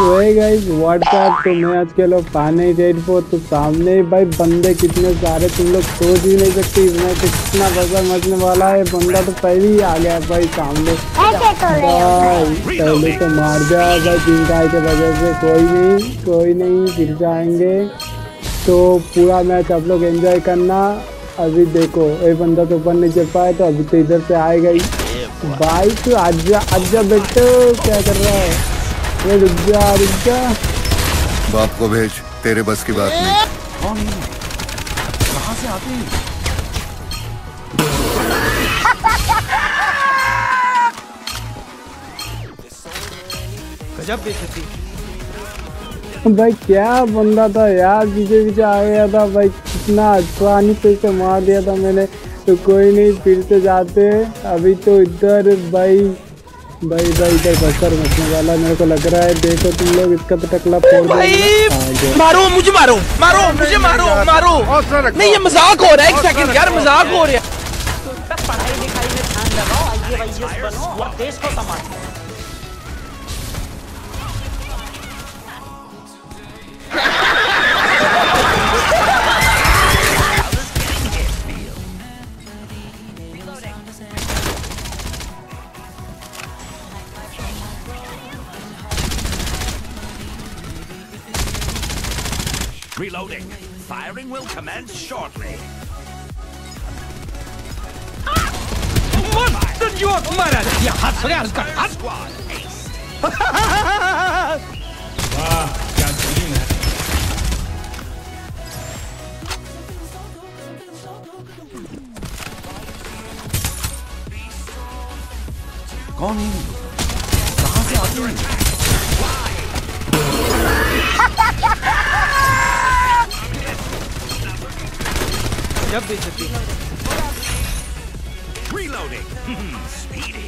वही guys WhatsApp तो मैं आज के लोग पाने रेड पर तो सामने ही भाई बंदे कितने सारे तुम लोग सोच ही नहीं सकते इसमें कितना पैसा मचने वाला है। बंदा तो पहले ही आ गया भाई सामने। तो भाई पहले तो मार दिया भाई पिंकाई के वजह से। कोई नहीं कोई नहीं गिर जाएँगे। तो पूरा मैच आप लोग एंजॉय करना। अभी देखो ये बंदा तो ऊपर नहीं चल पाया तो अभी तो इधर से आएगा ही। भाई तू आजा आजा बेटो क्या कर रहा है? ये रुक जा रुक जा बाप को भेज तेरे बस की बात नहीं। गजब बेइज्जती। भाई क्या बंदा था यार पीछे पीछे आ गया था। भाई कितना आसानी से इसे मार दिया था मैंने। तो कोई नहीं फिर से जाते अभी तो इधर भाई भाई भाई इधर बस्तर मचने वाला मेरे को लग रहा है। देखो तुम लोग इसका तो टकला फोड़ भाई। मारो मुझे मारो मारो मुझे मारो मारो। नहीं ये मज़ाक हो रहा है एक सेकंड यार मज़ाक हो रहा है। पढ़ाई लिखाई में ध्यान लगाओ आईएएस बनो और देश को संभालो। Reloading. Firing will commence shortly. Вот тут ёк марат! Я хасгар как Squad ace. Ah, cantina. Gone in. The hunter are under attack. जब बेइज्जती Reloading. Speedy.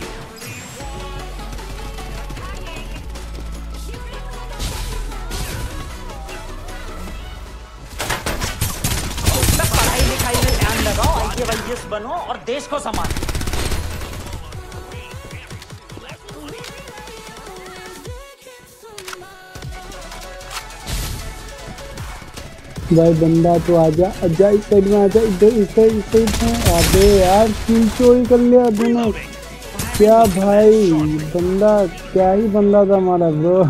पढ़ाई लिखाई में ध्यान लगाओ आईएएस बनो और देश को संभालो भाई बंदा तो आजा आजा इस साइड में आजा इधर, इस साइड इस साइड में। अबे यार किल चोरी कर लिया दोनों क्या भाई? बंदा, क्या ही बंदा था हमारा ब्रो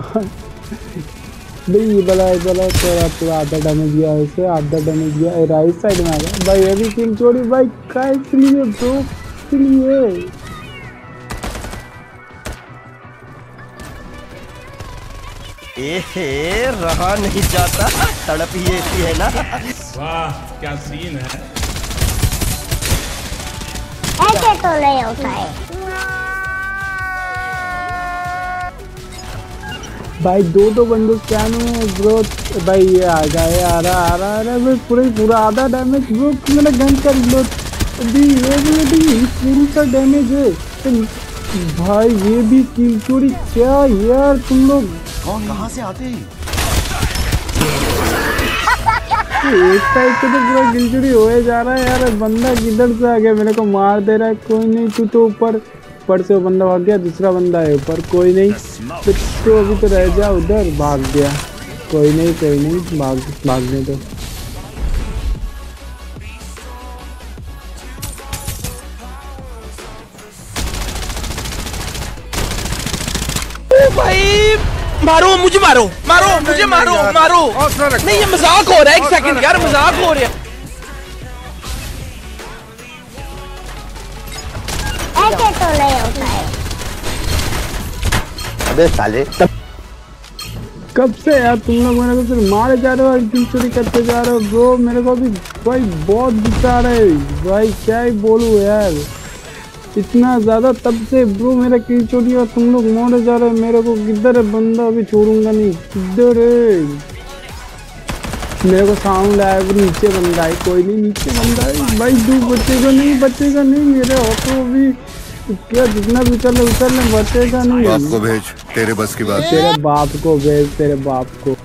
भाई, ये बला तेरा पूरा आधा डैमेज गया इसे आधा डैमेज गया राइट साइड में आ गया भाई ये भी किल चोरी। भाई का इसलिए ब्रो इसलिए एहे रहा नहीं जाता। तड़प ही ऐसी है ना। वाह क्या सीन है। ऐसे तो नहीं होता है भाई दो दो बंदूक क्या में ब्रो भाई ये आ गया ये आ रहा आ रहा आ रहा भाई पूरा पूरा आधा डैमेज ब्रो मेरा गन का लो। अभी ये भी अभी पूरी का डैमेज है। भाई ये भी किल चोरी क्या यार तुम लोग कौन कहाँ से आते हैं? एक साइड से तो पूरा किल चोरी होए जा रहा है यार। बंदा किधर से आ गया? मेरे को मार दे रहा है। कोई नहीं तू तो ऊपर। ऊपर से वो बंदा भाग गया दूसरा बंदा है ऊपर। कोई नहीं। तो, तो अभी तो रह जा उधर भाग गया। कोई नहीं कोई नहीं। भाग भागने दो। ओ भाई! मारो मुझे मारो। मारो मुझे मारो मारो। नहीं ये मज़ाक हो रहा है एक सेकंड यार मज़ाक हो रहा है। अबे साले तब कब से यार तुम लोग मेरे को सिर्फ़ मारे जा रहे हो और किल चोरी करते जा रहे हो? ब्रो मेरे को अभी भाई बहुत गुस्सा आ रहा है। भाई क्या ही बोलूँ यार? इतना ज़्यादा तब से ब्रो मेरा किल चोरी और तुम लोग मोड़े जा रहे हो। मेरे को किधर है? बंदा अभी छोड़ूँगा नहीं। किधर है? मेरे को साउंड आया वो नीचे बंदा है। कोई नहीं नीचे बंदा है। भाई तू बचेगा नहीं बचेगा नहीं। मेरे ऑटो भी क्या जितना भी उतर ले उतर ले बचेगा नहीं। बाप को भेज तेरे बस की बात। तेरे बाप को भेज तेरे बाप को।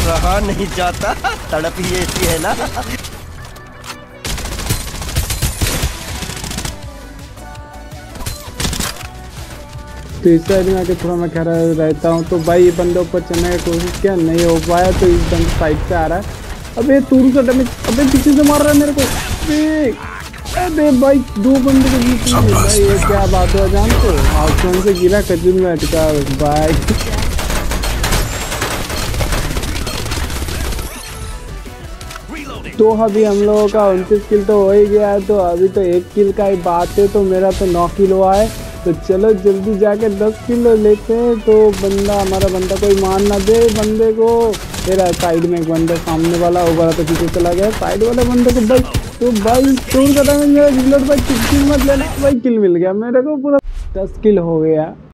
रहा नहीं जाता। तड़प ही ऐसी है ना। तो इस साइड में आके थोड़ा मैं खड़ा रहता हूँ। तो भाई ये बंदे ऊपर चढ़ने की कोशिश किया, नहीं हो पाया तो इस बंदे साइड से आ रहा है। अबे तूरू का डैमेज अबे पीछे से मार रहा है मेरे को। अबे अबे भाई, दो बंदे के बीच में भाई, ये क्या बात हुआ जान तो। आसमान से गिरा खजूर में अटका भाई। तो अभी हम लोगों का उनतीस किल तो हो ही गया है तो अभी तो एक किल का ही बात है तो मेरा तो नौ किल हुआ है। तो चलो जल्दी जाके दस किलो लेते हैं तो बंदा, हमारा बंदा कोई मान ना दे बंदे को। तेरा साइड में एक बंदा सामने वाला हो गया तो पीछे चला गया। साइड वाला बंदे को भाई तो भाई चोर कदम भाई किल मत लेना। भाई, किल मिल गया मेरे को पूरा। दस किल हो गया।